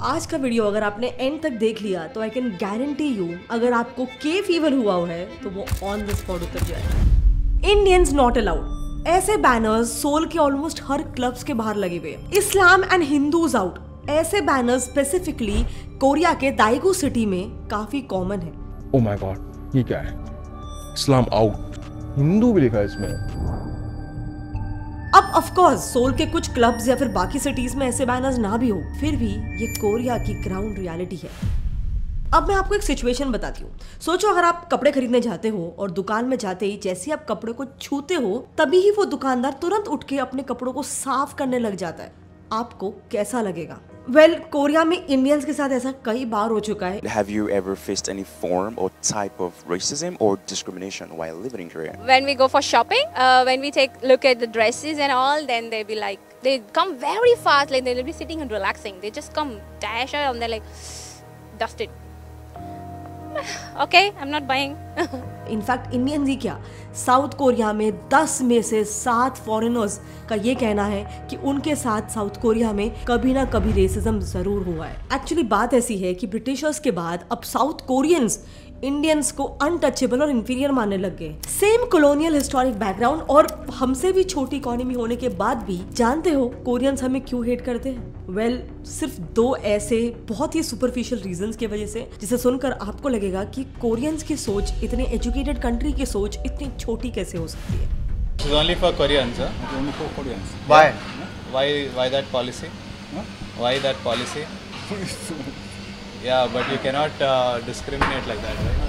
आज का वीडियो अगर आपने एंड तक देख लिया तो आई कैन गारंटी यू अगर आपको के फीवर हुआ है तो वो ऑन द स्पॉट उतर जाएगा। इंडियंस नॉट अलाउड ऐसे बैनर्स सोल के ऑलमोस्ट हर क्लब्स के बाहर लगे हुए इस्लाम एंड हिंदूज आउट ऐसे बैनर्स स्पेसिफिकली कोरिया के दाइगू सिटी में काफ़ी कॉमन है। ओ माय गॉड ये क्या है? इस्लाम आउट हिंदू भी लिखा है इसमें। अब ऑफ़ कोर्स सोल के कुछ क्लब्स या फिर बाकी सिटीज़ में ऐसे बैनर्स ना भी हो, फिर भी ये कोरिया की ग्राउंड रियलिटी है। अब मैं आपको एक सिचुएशन बताती हूँ। सोचो अगर आप कपड़े खरीदने जाते हो और दुकान में जाते ही जैसे ही आप कपड़े को छूते हो, तभी ही वो दुकानदार तुरंत उठ के अपने कपड़ों को साफ़ करने लग जाता है। आपको कैसा लगेगा? वेल well, कोरिया में इंडियंस के साथ ऐसा कई बार हो चुका है Have you ever faced any form or type of racism or discrimination while living in Korea? when we go for shopping, uh, when we take look at the dresses and all, then they be like they come very fast, like they'll be sitting and relaxing. They just come dash out and they're like dust it. Okay, I'm not buying. In fact Indian ही क्या South Korea में 10 में से सात foreigners का ये कहना है कि उनके साथ साउथ कोरिया में कभी ना कभी रेसिज्म ज़रूर हुआ है एक्चुअली बात ऐसी है कि ब्रिटिशर्स के बाद अब साउथ कोरियंस इंडियंस को अनटचेबल और इंफीरियर मानने लग गए सेम कॉलोनियल हिस्टोरिक बैकग्राउंड और हमसे भी छोटी इकोनॉमी होने के बाद भी जानते हो कोरियंस हमें क्यों हेट करते हैं वेल well, सिर्फ़ दो ऐसे बहुत ही सुपरफिशियल रीजंस की वजह से जिसे सुनकर आपको लगेगा कि कोरियंस की सोच इतने एजुकेटेड कंट्री की सोच इतनी छोटी कैसे हो सकती है only for Koreans, huh? Only for Koreans. Why? Why? Why that policy? Why that policy? yeah, but you cannot uh, discriminate like that, right?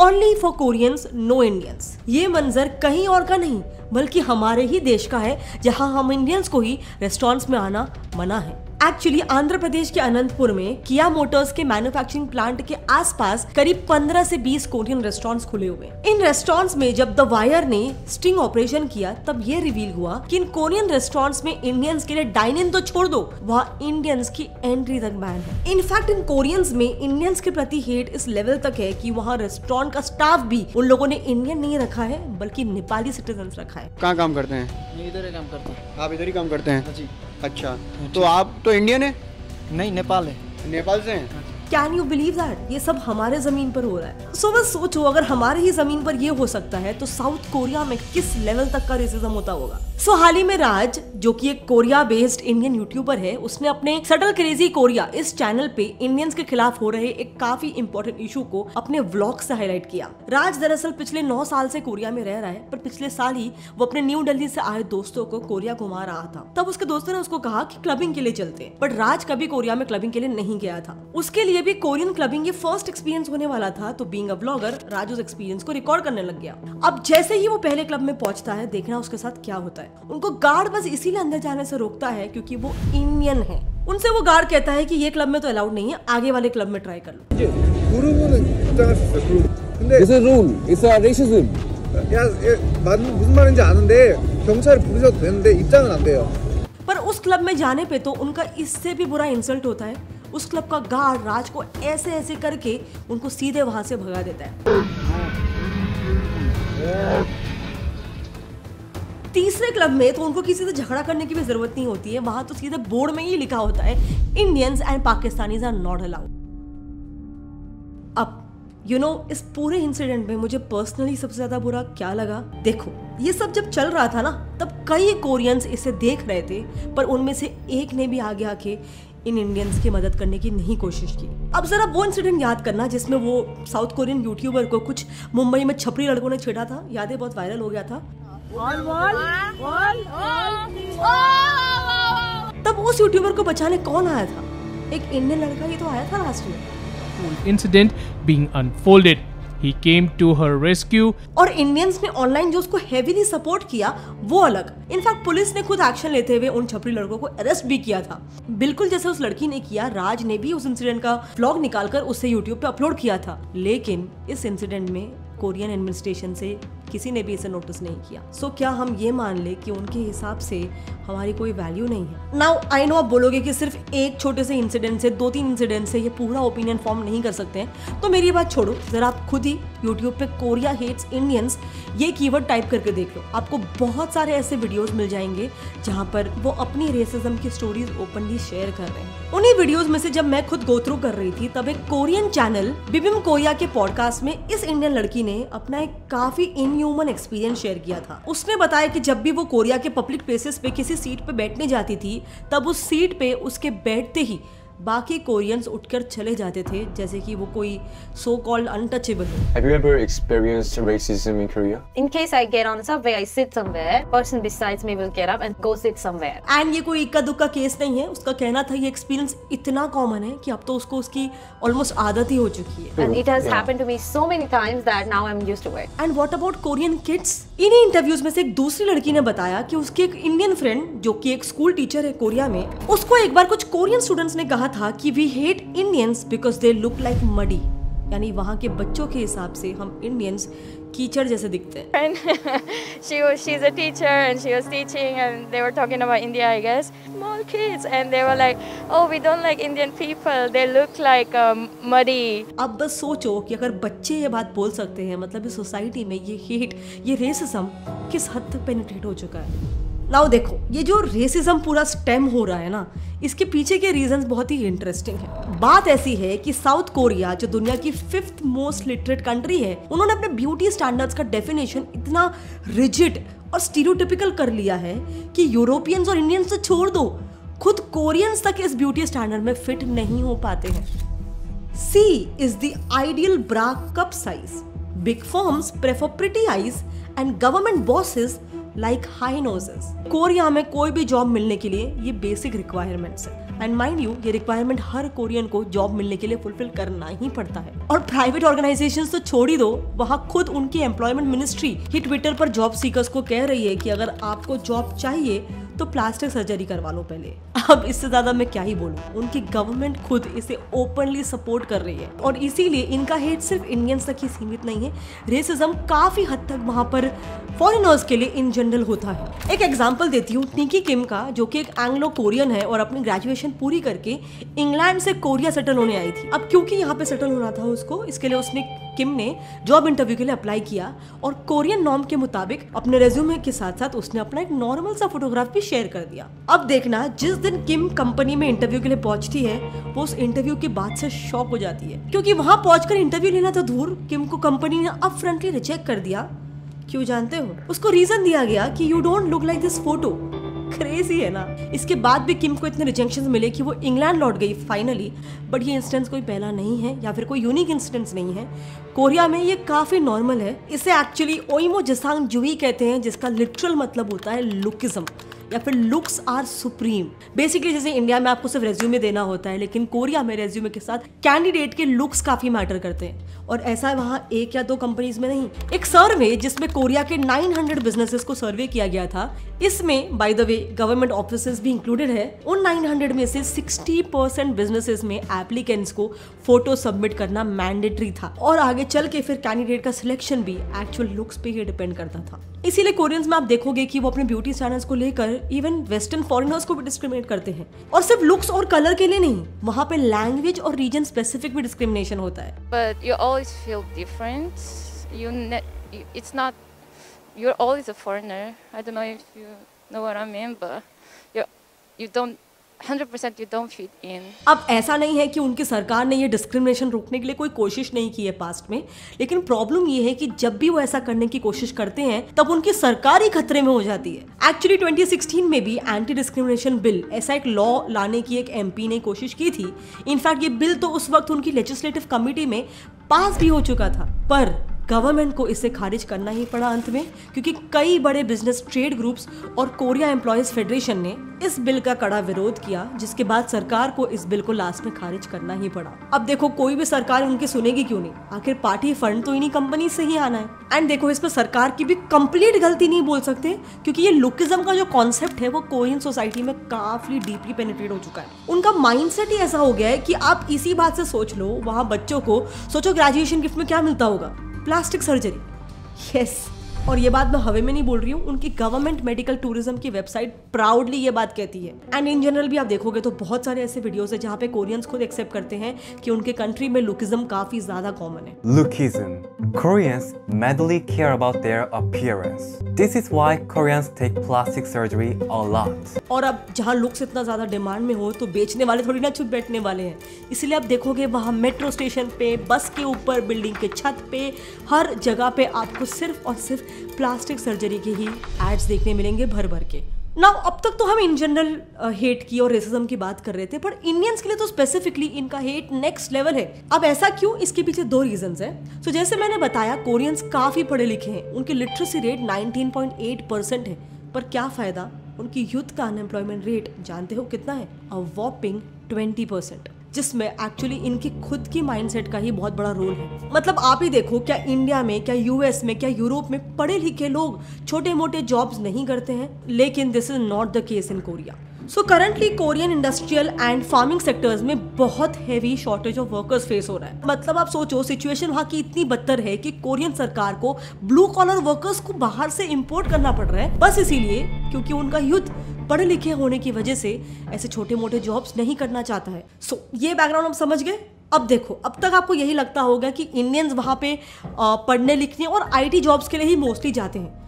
Only for Koreans no Indians ये मंजर कहीं और का नहीं बल्कि हमारे ही देश का है जहाँ हम इंडियंस को ही रेस्टोरेंट्स में आना मना है एक्चुअली आंध्र प्रदेश के अनंतपुर में किया मोटर्स के मैन्युफैक्चरिंग प्लांट के आसपास करीब 15 से 20 कोरियन रेस्टोरेंट्स खुले हुए इन रेस्टोरेंट्स में जब द वायर ने स्टिंग ऑपरेशन किया तब ये रिवील हुआ कि इन कोरियन रेस्टोरेंट्स में इंडियंस के लिए डाइन इन तो छोड़ दो वहाँ इंडियंस की एंट्री तक बैन है। इनफैक्ट इन कोरियंस में इंडियंस के प्रति हेट इस लेवल तक है कि वहाँ रेस्टोरेंट का स्टाफ भी उन लोगों ने इंडियन नहीं रखा है बल्कि नेपाली सिटीजन रखा है। कहाँ काम करते हैं? इधर ही काम करता हूँ। आप इधर ही काम करते हैं? हाँ जी। अच्छा तो आप तो इंडियन है? नहीं नेपाल है। नेपाल से हैं? कैन यू बिलीव दैट ये सब हमारे ज़मीन पर हो रहा है। सो so, बस सोचो अगर हमारे ही ज़मीन पर ये हो सकता है तो साउथ कोरिया में किस लेवल तक का रेसिज्म होता होगा? सो so, हाल ही में राज जो कि एक कोरिया बेस्ड इंडियन यूट्यूबर है उसने अपने सटल क्रेजी कोरिया इस चैनल पे इंडियंस के खिलाफ हो रहे एक काफ़ी इंपॉर्टेंट इशू को अपने व्लॉग से हाईलाइट किया। राज दरअसल पिछले नौ साल से कोरिया में रह रहा है पर पिछले साल ही वो अपने न्यू दिल्ली से आए दोस्तों को कोरिया घुमा रहा था। तब उसके दोस्तों ने उसको कहा कि क्लबिंग के लिए चलते बट राज कभी कोरिया में क्लबिंग के लिए नहीं गया था। उसके लिए भी कोरियन क्लबिंग ये फर्स्ट एक्सपीरियंस होने वाला था तो बींग अ ब्लॉगर राज उस एक्सपीरियंस को रिकॉर्ड करने लग गया अब जैसे ही वो पहले क्लब में पहुंचता है देखना उसके साथ क्या होता है उनको गार्ड बस इसीलिए अंदर जाने से रोकता है क्योंकि वो इंडियन है उनसे वो गार्ड कहता है कि ये क्लब में तो अलाउड नहीं है आगे वाले क्लब में ट्राई कर लो 그룹은 입장할 수 있어 그룹 근데 It's a rule. It's a racism. 야, 야 맞, 무슨 말인지 아는데 경찰을 부르셔도 되는데 입장은 안 돼요 पर उस क्लब में जाने पे तो उनका इससे भी बुरा इंसल्ट होता है उस क्लब का गार्ड राज को ऐसे ऐसे करके उनको सीधे वहाँ से भगा देता है। तीसरे क्लब में तो उनको किसी से झगड़ा करने की भी ज़रूरत नहीं होती है। वहाँ तो सीधे बोर्ड में ही लिखा होता है Indians and Pakistanis are not allowed अब यू you नो know, इस पूरे इंसिडेंट में मुझे पर्सनली सबसे ज़्यादा बुरा क्या लगा? देखो ये सब जब चल रहा था ना तब कई कोरियंस इसे देख रहे थे पर उनमें से एक ने भी आगे आके इन इंडियंस की मदद करने की नहीं कोशिश की। अब जरा वो इंसिडेंट याद करना जिसमें वो साउथ कोरियन यूट्यूबर को कुछ मुंबई में छपरी लड़कों ने छेड़ा था। यादें बहुत वायरल हो गया था। तब उस यूट्यूबर को बचाने कौन आया था? एक इंडियन लड़का ही तो आया था लास्ट में incident being unfolded. He came to her rescue. और इंडियंस ने ऑनलाइन जो उसको हेवीली सपोर्ट किया, वो अलग। इनफैक्ट पुलिस ने खुद एक्शन लेते हुए उन छपरी लड़कों को अरेस्ट भी किया था। बिल्कुल जैसे उस लड़की ने किया, राज ने भी उस इंसिडेंट का ब्लॉग निकालकर उसे यूट्यूब पे अपलोड किया था। लेकिन इस इंसिडेंट में कोरियन एडमिनिस्ट्रेशन से किसी ने भी इसे नोटिस नहीं किया। सो so, क्या हम ये मान ले कि उनके हिसाब से हमारी कोई वैल्यू नहीं है? नाउ आई नो आप बोलोगे कि सिर्फ़ एक छोटे से इंसिडेंट से दो तीन इंसिडेंट से ये पूरा ओपिनियन फॉर्म नहीं कर सकते हैं। तो मेरी बात छोड़ो जरा आप खुद ही यूट्यूब पे कोरिया हेट्स इंडियंस ये कीवर्ड टाइप करके देख लो। आपको बहुत सारे ऐसे वीडियोस मिल जाएँगे जहाँ पर वो अपनी रेसिज्म की स्टोरीज ओपनली शेयर कर रहे हैं। उन्हीं वीडियोस में से जब मैं खुद गो कर रही थी तब एक कोरियन चैनल बिबिम कोरिया के पॉडकास्ट में इस इंडियन लड़की ने अपना एक काफ़ी इनह्यूमन एक्सपीरियंस शेयर किया था। उसने बताया कि जब भी वो कोरिया के पब्लिक प्लेसेस पे किसी सीट पे बैठने जाती थी, तब उस सीट पे उसके बैठते ही बाकी कोरियंस उठकर चले जाते थे जैसे कि वो कोई so called untouchable have you ever experienced racism in Korea in case I get on subway I sit somewhere person besides me will get up and go sit somewhere and ये कोई इक्का दुक्का केस नहीं है। उसका कहना था ये एक्सपीरियंस इतना कॉमन है कि अब तो उसको उसकी ऑलमोस्ट आदत ही हो चुकी है। And it has happened to me so many times that now I am used to it and what about Korean kids इन्हीं इंटरव्यूज़ में से एक दूसरी लड़की ने बताया कि उसकी एक इंडियन फ्रेंड जो कि एक स्कूल टीचर है कोरिया में, उसको एक बार कुछ कोरियन स्टूडेंट्स ने कहा था कि we hate Indians because they look like muddy यानी वहाँ के बच्चों के हिसाब से हम इंडियंस कीचड़ जैसे दिखते हैं she was she's a teacher and she was teaching and they were talking about india i guess small kids and they were like oh we don't like indian people they look like um, muddy अब बस सोचो कि अगर बच्चे ये बात बोल सकते हैं मतलब इस सोसाइटी में ये हेट ये रेसिज्म किस हद तक पेनिट्रेट हो चुका है नाउ देखो, ये जो रेसिज्म पूरा स्टेम हो रहा है ना, इसके पीछे के रीजंस बहुत ही इंटरेस्टिंग है बात ऐसी है कि साउथ कोरिया जो दुनिया की फिफ्थ मोस्ट लिटरेट कंट्री है, उन्होंने अपने ब्यूटी स्टैंडर्ड्स का डेफिनेशन इतना रिजिड और स्टीरियोटिपिकल कर लिया है कि यूरोपियंस और इंडियंस तो छोड़ दो खुद कोरियंस तक इस ब्यूटी स्टैंडर्ड में फिट नहीं हो पाते हैं she is the ideal bra cup size. Big firms prefer pretty eyes, and government bosses like high noses Korea में कोई भी जॉब मिलने के लिए ये बेसिक रिक्वायरमेंट्स है। एंड माइंड यू ये रिक्वायरमेंट हर कोरियन को जॉब मिलने के लिए फुलफिल करना ही पड़ता है। और प्राइवेट ऑर्गेनाइजेशन तो छोड़ ही दो, वहाँ खुद उनकी एम्प्लॉयमेंट मिनिस्ट्री ही ट्विटर पर जॉब सीकर्स को कह रही है कि अगर आपको जॉब चाहिए तो प्लास्टिक सर्जरी करवा लो पहले। अब इससे ज़्यादा मैं क्या ही बोलूँ? उनकी गवर्नमेंट खुद इसे ओपनली सपोर्ट कर रही है। और इसीलिए इनका हेट सिर्फ़ इंडियंस तक ही सीमित नहीं है। रेसिज्म काफ़ी हद तक वहाँ पर फॉरेनर्स के लिए इन जनरल होता है। एक एग्जांपल देती हूँ निकी किम का, जो कि एक एंग्लो कोरियन है और अपनी ग्रेजुएशन पूरी करके इंग्लैंड से कोरिया सेटल होने आई थी। अब क्योंकि यहाँ पे सेटल होना था उसको, इसके लिए उसने किम ने जॉब इंटरव्यू के लिए अप्लाई किया और कोरियन नॉर्म के मुताबिक अपने रेज्यूमे के साथ साथ उसने अपना एक नॉर्मल सा फोटोग्राफ भी शेयर कर दिया। अब देखना, जिस दिन किम कंपनी में इंटरव्यू के लिए पहुँचती है, वो उस इंटरव्यू के बाद से शॉक हो जाती है। क्योंकि वहाँ पहुंचकर इंटरव्यू लेना तो दूर किम को कंपनी ने अब फ्रंटली रिजेक्ट कर दिया। क्यों जानते हो? उसको रीजन दिया गया कि you don't look like this photo crazy है ना। इसके बाद भी किम को इतने रिजेक्शन मिले कि वो इंग्लैंड लौट गई फाइनली बट ये इंसिडेंस कोई पहला नहीं है या फिर कोई यूनिक इंसिडेंस नहीं है। कोरिया में ये काफ़ी नॉर्मल है। इसे एक्चुअली ओइमो जिसांग जुई कहते हैं, जिसका लिटरल मतलब होता है लुकिज्म या फिर लुक्स आर सुप्रीम बेसिकली जैसे इंडिया में आपको सिर्फ़ रेज्यूमे देना होता है, लेकिन कोरिया में रेज्यूमे के साथ कैंडिडेट के लुक्स काफ़ी मैटर करते हैं। और ऐसा वहाँ एक या दो कंपनीज़ में नहीं। एक सर्वे जिसमें कोरिया के 900 बिजनेसेस को सर्वे किया गया था, इसमें by the way government office भी इंक्लूडेड है। उन 900 में से 60 परसेंट बिजनेसेस में एप्लीकेंट्स को फ़ोटो सबमिट करना मैंडेटरी था। और आगे चल के फिर कैंडिडेट का सिलेक्शन भी एक्चुअल लुक्स पे ही डिपेंड करता था। इसीलिए कोरियंस में आप देखोगे कि वो अपने ब्यूटी स्टैंडर्ड्स को लेकर इवन वेस्टर्न फॉरिनर्स को भी डिस्क्रिमिनेट करते हैं। और सिर्फ़ लुक्स और कलर के लिए नहीं, वहाँ पे लैंग्वेज और रीजन स्पेसिफिक भी डिस्क्रिमिनेशन होता है। But you always feel different you it's not you are always a foreigner I don't know if you know what I mean but you don't 100% you don't fit in. अब ऐसा नहीं है कि उनकी सरकार ने ये डिस्क्रिमिनेशन रोकने के लिए कोई कोशिश नहीं की है पास्ट में, लेकिन प्रॉब्लम ये है कि जब भी वो ऐसा करने की कोशिश करते हैं, तब उनकी सरकार ही खतरे में हो जाती है। एक्चुअली 2016 में भी एंटी डिस्क्रिमिनेशन बिल ऐसा एक लॉ लाने की एक एमपी ने कोशिश की थी। इनफैक्ट ये बिल तो उस वक्त उनकी लेजिस्लेटिव कमिटी में पास भी हो चुका था, पर गवर्नमेंट को इसे खारिज करना ही पड़ा अंत में, क्योंकि कई बड़े बिज़नेस ट्रेड ग्रुप्स और कोरिया एम्प्लॉयज़ फेडरेशन ने इस बिल का कड़ा विरोध किया, जिसके बाद सरकार को इस बिल को लास्ट में खारिज करना ही पड़ा। अब देखो, कोई भी सरकार उनकी सुनेगी क्यों नहीं? आखिर पार्टी फंड तो इन्हीं कंपनी से ही आना है। एंड देखो इसमें सरकार की भी कंप्लीट गलती नहीं बोल सकते, क्योंकि ये लुकिज्म का जो कॉन्सेप्ट है, वो कोरियन सोसाइटी में काफ़ी डीपली पेनिट्रेट हो चुका है। उनका माइंडसेट ही ऐसा हो गया है कि आप इसी बात से सोच लो, वहाँ बच्चों को सोचो ग्रेजुएशन गिफ्ट में क्या मिलता होगा? Plastic surgery. यस और ये बात मैं हवे में नहीं बोल रही हूँ, उनकी गवर्नमेंट मेडिकल टूरिज़्म की वेबसाइट प्राउडली ये बात कहती है। एंड इन जनरल भी आप देखोगे तो बहुत सारे ऐसे वीडियोस है जहाँ पे कोरियंस खुद एक्सेप्ट करते हैं कि उनके कंट्री में लुकिज्म काफ़ी ज़्यादा कॉमन है। Lookism. Koreans madly care about their appearance. This is why Koreans take plastic surgery a lot. और अब जहाँ लुक्स इतना ज़्यादा डिमांड में हो तो बेचने वाले थोड़ी ना चुप बैठने वाले हैं इसलिए आप देखोगे वहाँ मेट्रो स्टेशन पे बस के ऊपर बिल्डिंग के छत पे, हर जगह पे आपको सिर्फ़ और सिर्फ़ प्लास्टिक सर्जरी के ही एड्स देखने मिलेंगे भर भर के ना अब तक तो हम इन जनरल हेट की और रेसिज्म की बात कर रहे थे पर इंडियंस के लिए तो स्पेसिफिकली इनका हेट नेक्स्ट लेवल है। अब ऐसा क्यों? इसके पीछे दो रीजंस हैं। सो so, जैसे मैंने बताया कोरियंस काफ़ी पढ़े लिखे हैं। उनकी लिटरेसी रेट 19.8 परसेंट है। पर क्या फ़ायदा? उनकी यूथ का अनएम्प्लॉयमेंट रेट जानते हो कितना है? अ वॉपिंग 20 परसेंट जिसमें एक्चुअली इनकी खुद की माइंडसेट का ही बहुत बड़ा रोल है। मतलब आप ही देखो, क्या इंडिया में, क्या यूएस में, क्या यूरोप में पढ़े लिखे लोग छोटे मोटे जॉब्स नहीं करते हैं, लेकिन this is not the case in Korea so currently Korean industrial and farming sectors में बहुत heavy shortage of workers face हो रहा है। मतलब आप सोचो सिचुएशन वहाँ की इतनी बदतर है कि कोरियन सरकार को ब्लू कॉलर वर्कर्स को बाहर से इंपोर्ट करना पड़ रहा है। बस इसीलिए, क्योंकि उनका युद्ध पढ़े लिखे होने की वजह से ऐसे छोटे मोटे जॉब्स नहीं करना चाहता है। सो so, ये बैकग्राउंड हम समझ गए? अब देखो अब तक आपको यही लगता होगा कि इंडियंस वहाँ पे पढ़ने लिखने और आईटी जॉब्स के लिए ही मोस्टली जाते हैं।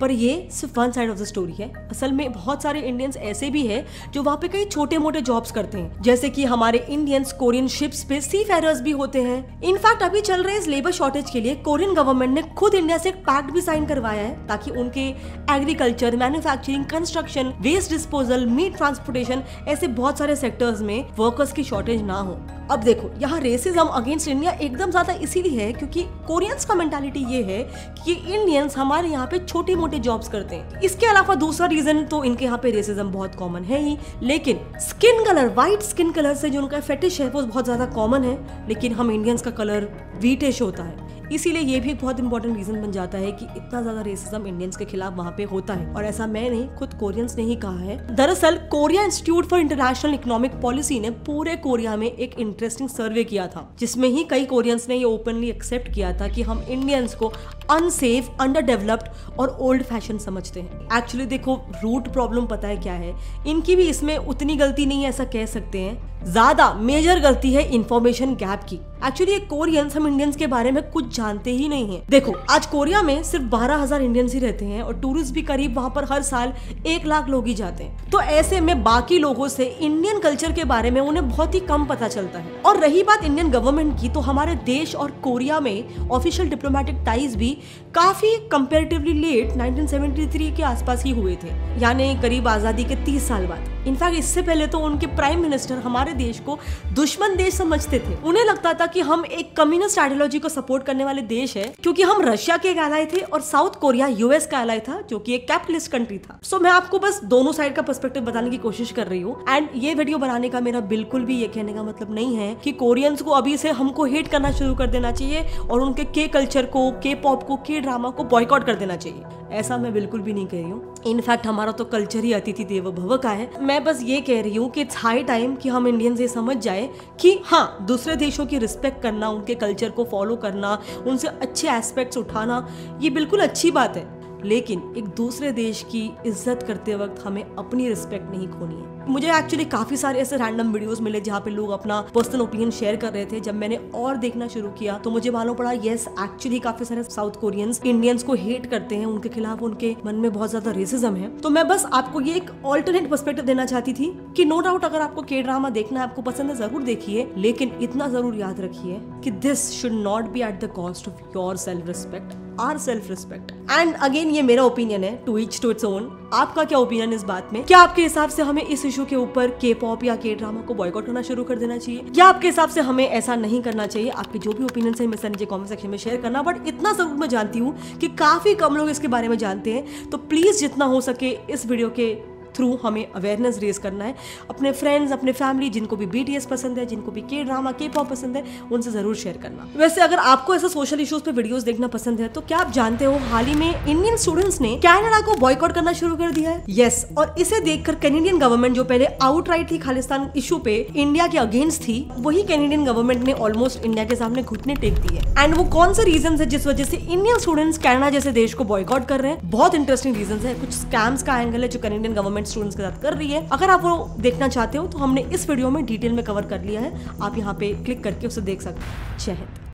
पर ये सिर्फ़ one side of the story है। असल में बहुत सारे इंडियंस ऐसे भी हैं जो वहाँ पे कई छोटे मोटे जॉब्स करते हैं। जैसे कि हमारे इंडियंस कोरियन शिप्स पे सी फेरर्स भी होते हैं। इनफैक्ट अभी चल रहे इस लेबर शॉर्टेज के लिए कोरियन गवर्नमेंट ने खुद इंडिया से एक पैक्ट भी साइन करवाया है ताकि उनके agriculture manufacturing construction waste disposal meat transportation ऐसे बहुत सारे सेक्टर्स में वर्कर्स की शॉर्टेज ना हो। अब देखो, यहाँ रेसिज्म अगेंस्ट इंडिया एकदम ज़्यादा इसीलिए है क्योंकि कोरियंस का मेंटालिटी ये है कि इंडियंस हमारे यहाँ पे छोटी मोटी जॉब्स करते हैं। इसके अलावा दूसरा रीजन तो इनके यहाँ पे रेसिज्म बहुत कॉमन है ही। लेकिन skin colour white skin colour से जो उनका फेटिश है, वो बहुत ज़्यादा कॉमन है। लेकिन हम इंडियंस का कलर वीटिश होता है। इसीलिए ये भी एक बहुत इंपॉर्टेंट रीजन बन जाता है कि इतना ज़्यादा रेसिज्म इंडियंस के खिलाफ वहाँ पे होता है। और ऐसा मैं नहीं खुद कोरियंस ने ही कहा है। दरअसल Korea Institute for International Economic Policy ने पूरे कोरिया में एक इंटरेस्टिंग सर्वे किया था, जिसमें ही कई कोरियंस ने ये ओपनली एक्सेप्ट किया था कि हम इंडियंस को अनसेफ अंडर डेवलप्ड और ओल्ड फ़ैशन समझते हैं। एक्चुअली देखो रूट प्रॉब्लम पता है क्या है? इनकी भी इसमें उतनी गलती नहीं है ऐसा कह सकते हैं। ज़्यादा मेजर गलती है इंफॉर्मेशन गैप की। एक्चुअली ये कोरियंस हम इंडियंस के बारे में कुछ जानते ही नहीं है। देखो, आज कोरिया में सिर्फ़ बारह हज़ार इंडियंस ही रहते हैं और टूरिस्ट भी करीब वहाँ पर हर साल एक लाख लोग ही जाते हैं। तो ऐसे में बाकी लोगों से इंडियन कल्चर के बारे में उन्हें बहुत ही कम पता चलता है। और रही बात इंडियन गवर्नमेंट की तो हमारे देश और कोरिया में ऑफिशियल डिप्लोमेटिक टाइज भी काफ़ी कंपेरेटिवली लेट 1973 के आसपास ही हुए थे यानी करीब आज़ादी के 30 साल बाद। इनफैक्ट इससे पहले तो उनके प्राइम मिनिस्टर हमारे देश को दुश्मन देश समझते थे। उन्हें लगता था कि हम एक कम्युनिस्ट आइडियोलॉजी को सपोर्ट करने वाले देश है क्योंकि हम रशिया के एलाई थे और साउथ कोरिया यूएस का एलाई था जो कि एक कैपिटलिस्ट कंट्री था। सो so, मैं आपको बस दोनों साइड का पर्सपेक्टिव बताने की कोशिश कर रही हूँ। एंड ये वीडियो बनाने का मेरा बिल्कुल भी ये कहने का मतलब नहीं है की कोरियंस को अभी से हमको हेट करना शुरू कर देना चाहिए और उनके के कल्चर को के पॉप को के ड्रामा को बॉयकॉट कर देना चाहिए। ऐसा मैं बिल्कुल भी नहीं कह रही हूँ। इनफैक्ट हमारा तो कल्चर ही अतिथि देव भव का है। मैं बस ये कह रही हूँ कि इट्स हाई टाइम कि हम इंडियन ये समझ जाए कि हाँ दूसरे देशों की रिस्पेक्ट करना, उनके कल्चर को फॉलो करना, उनसे अच्छे एस्पेक्ट्स उठाना, ये बिल्कुल अच्छी बात है। लेकिन एक दूसरे देश की इज़्ज़त करते वक्त हमें अपनी रिस्पेक्ट नहीं खोनी है। मुझे एक्चुअली काफ़ी सारे ऐसे रैंडम वीडियोस मिले जहाँ पे लोग अपना पर्सनल ओपिनियन शेयर कर रहे थे। जब मैंने और देखना शुरू किया तो मुझे मालूम पड़ा यस एक्चुअली काफ़ी सारे साउथ कोरियंस इंडियंस को हेट करते हैं। उनके खिलाफ उनके मन में बहुत ज़्यादा रेसिज्म है। तो मैं बस आपको ये एक ऑल्टरनेट पर्सपेक्टिव देना चाहती थी कि नो डाउट अगर आपको के ड्रामा देखना आपको पसंद है, ज़रूर देखिए। लेकिन इतना ज़रूर याद रखिए कि this should not be at the cost of your self respect or self respect and again ये मेरा ओपिनियन है to each to its own आपका क्या ओपिनियन इस बात में? क्या आपके हिसाब से हमें इस इशू के ऊपर के पॉप या के ड्रामा को बॉयकॉट करना शुरू कर देना चाहिए? क्या आपके हिसाब से हमें ऐसा नहीं करना चाहिए? आपके जो भी ओपिनियन है मेरे नीचे कॉमेंट सेक्शन में शेयर करना। बट इतना ज़रूर मैं जानती हूँ कि काफ़ी कम लोग इसके बारे में जानते हैं। तो प्लीज़ जितना हो सके इस वीडियो के थ्रू हमें अवेयरनेस रेज करना है। अपने फ्रेंड्स अपने फैमिली जिनको भी बीटीएस पसंद है, जिनको भी के ड्रामा के पॉप पसंद है, उनसे ज़रूर शेयर करना। वैसे अगर आपको ऐसे सोशल इश्यूज़ पे वीडियोस देखना पसंद है तो क्या आप जानते हो, हाल ही में इंडियन स्टूडेंट्स ने कैनेडा को बॉयकॉट करना शुरू कर दिया है? यस और इसे देखकर कैनेडियन गवर्नमेंट जो पहले आउटराइट थी खालिस्तान इशू पे इंडिया के अगेंस्ट थी, वही कैनेडियन गवर्नमेंट ने ऑलमोस्ट इंडिया के सामने घुटने टेक दिए। एंड वो कौन से रीजन है जिस वजह से इंडियन स्टूडेंट्स कैनेडा जैसे देश को बॉयकॉट कर रहे हैं? बहुत इंटरेस्टिंग रीजन है। कुछ स्कैम्स का एंगल है जो कैनेडियन गवर्नमेंट स्टूडेंट्स के साथ कर रही है। अगर आप वो देखना चाहते हो तो हमने इस वीडियो में डिटेल में कवर कर लिया है। आप यहाँ पे क्लिक करके उसे देख सकते हैं। जय हिंद।